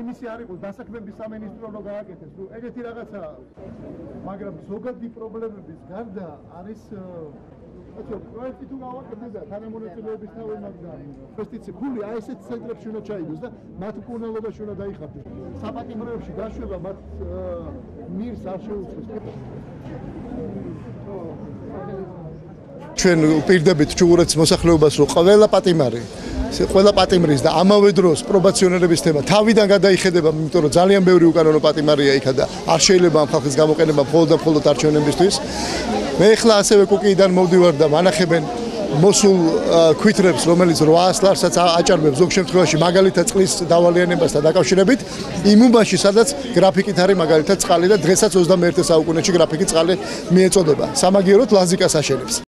იმისი არ იყოს დასაქმების სამინისტრო რო გააკეთეს, ნუ ეგეთი რაღაცა მაგრამ ზოგადი პრობლემების გარდა არის ასე პროექტი თუ გავაკეთე და თანამონაწილეების თავი მაგდან ფესტიცი ფული აი ესეთ ცენტრებში უნდა ჩაიგოს და მათ მკურნალობაში უნდა დაიხარჯოს საპატიმროებში გაშვება მათ მირს არ შეუძლებს ჩვენ პირდებით ჩუღურეთის მოსახლეობას რო ყველა პატიმარი ყველა პატიმრის და ამავე დროს პრობაციონერების თემა თავიდან გადაიხედება, იმიტომ რომ ძალიან ბევრი უკანონო პატიმარია იქა და არ შეიძლება ამ ხალხის გამოყენება მხოლოდ და მხოლოდ არჩევნებისთვის. მე ახლა ასევე კუკიიდან მოვდივარ და მანახებენ მოსულ ქვითრებს, რომელიც 800 ლარსაც აჭარბებს ზოგ შემთხვევაში მაგალითად წყლის დავალიანებასთან დაკავშირებით, იმუბაში სადაც გრაფიკით არის მაგალითად წყალი და დღესაც 21 საუკუნეში გრაფიკი წყალი მიეწოდება. სამაგიეროდ ლაზიკას აშენებს.